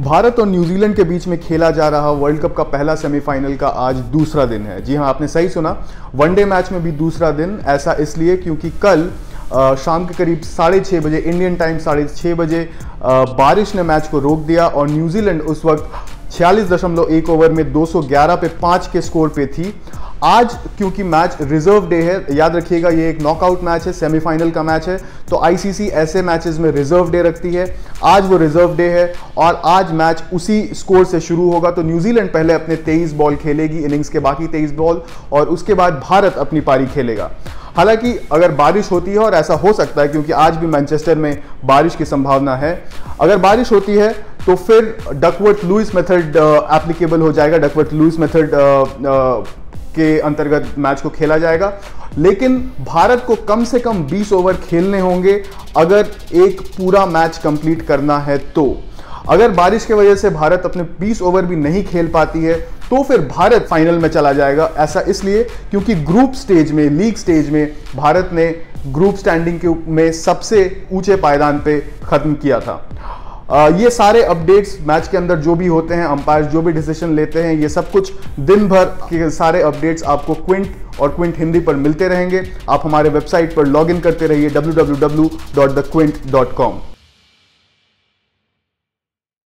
भारत और न्यूजीलैंड के बीच में खेला जा रहा वर्ल्ड कप का पहला सेमीफाइनल का आज दूसरा दिन है। जी हाँ आपने सही सुना। वनडे मैच में भी दूसरा दिन, ऐसा इसलिए क्योंकि कल शाम के करीब साढ़े छः बजे, इंडियन टाइम साढ़े छः बजे बारिश ने मैच को रोक दिया और न्यूजीलैंड उस वक्त छियालीस दशमलव एक ओवर में 211 पे पाँच के स्कोर पे थी। आज, क्योंकि मैच रिज़र्व डे है, याद रखिएगा, ये एक नॉकआउट मैच है सेमीफाइनल का मैच है तो आईसीसी ऐसे मैचेस में रिज़र्व डे रखती है। आज वो रिज़र्व डे है और आज मैच उसी स्कोर से शुरू होगा। तो न्यूजीलैंड पहले अपने 23 बॉल खेलेगी इनिंग्स के बाकी 23 बॉल और उसके बाद भारत अपनी पारी खेलेगा। हालाँकि अगर बारिश होती है, और ऐसा हो सकता है, क्योंकि आज भी मैनचेस्टर में बारिश की संभावना है, अगर बारिश होती है तो फिर डकवर्थ लुइस मेथड एप्लीकेबल हो जाएगा। डकवर्थ लुइस मेथड के अंतर्गत मैच को खेला जाएगा। लेकिन भारत को कम से कम 20 ओवर खेलने होंगे अगर एक पूरा मैच कंप्लीट करना है तो। अगर बारिश की वजह से भारत अपने 20 ओवर भी नहीं खेल पाती है तो फिर भारत फाइनल में चला जाएगा, ऐसा इसलिए क्योंकि ग्रुप स्टेज में, लीग स्टेज में भारत ने ग्रुप स्टैंडिंग के में सबसे ऊँचे पायदान पे खत्म किया था। ये सारे अपडेट्स मैच के अंदर जो भी होते हैं अंपायर जो भी डिसीज़न लेते हैं, ये सब कुछ दिन भर के सारे अपडेट्स आपको क्विंट और क्विंट हिंदी पर मिलते रहेंगे। आप हमारे वेबसाइट पर लॉग इन करते रहिए डब्ल्यू